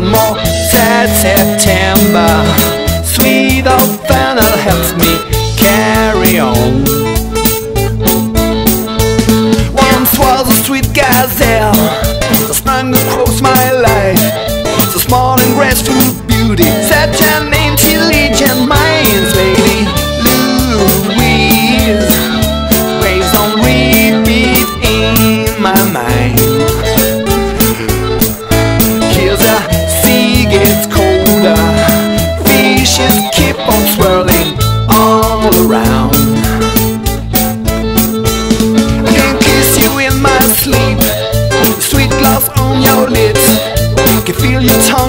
one more sad September. Sweet old fennel helps me carry on. Once was a sweet gazelle that sprang across my life. So small and graceful beauty Such an intelligent mind, lady Louise. Waves on repeat in my mind. Can feel your tongue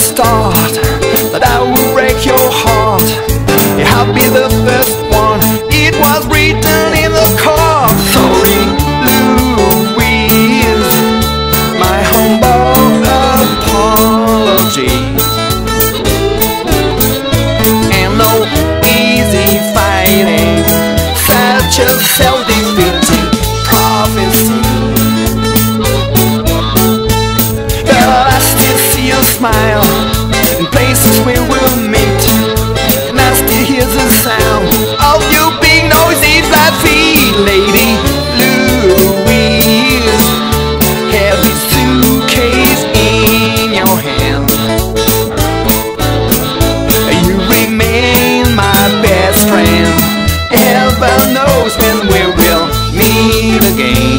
from smile. In places we will meet And I still hear the sound. Of you being noisy that feet Lady Louise Heavy suitcase in your hand. You remain my best friend. Heaven knows when we will meet again.